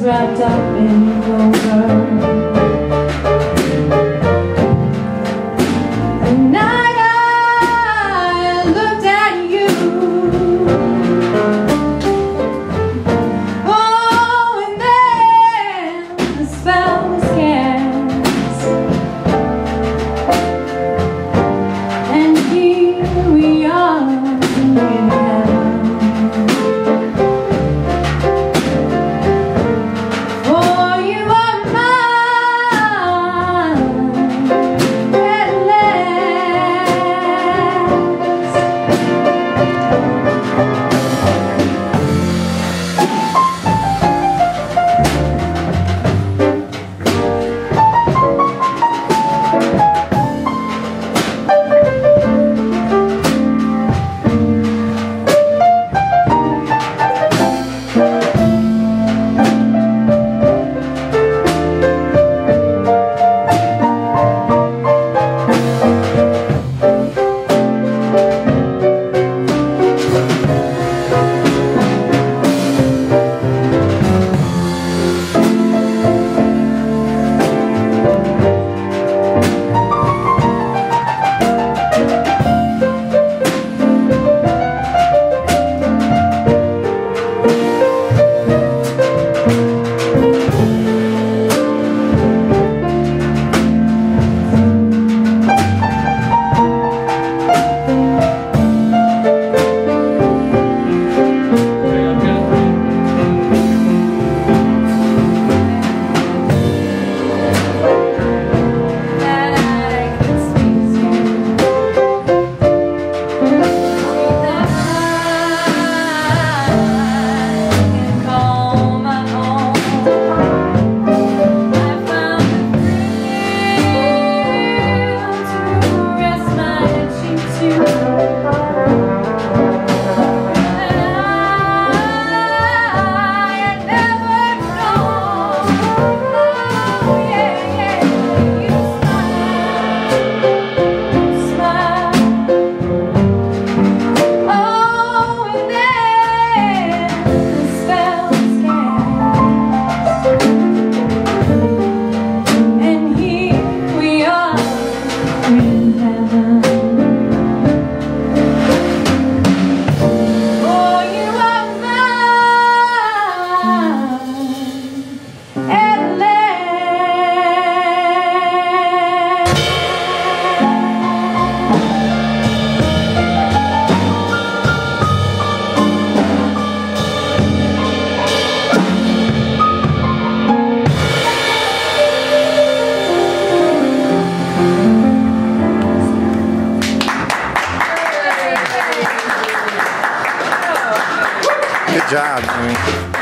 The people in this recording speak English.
wrapped up in clover Job.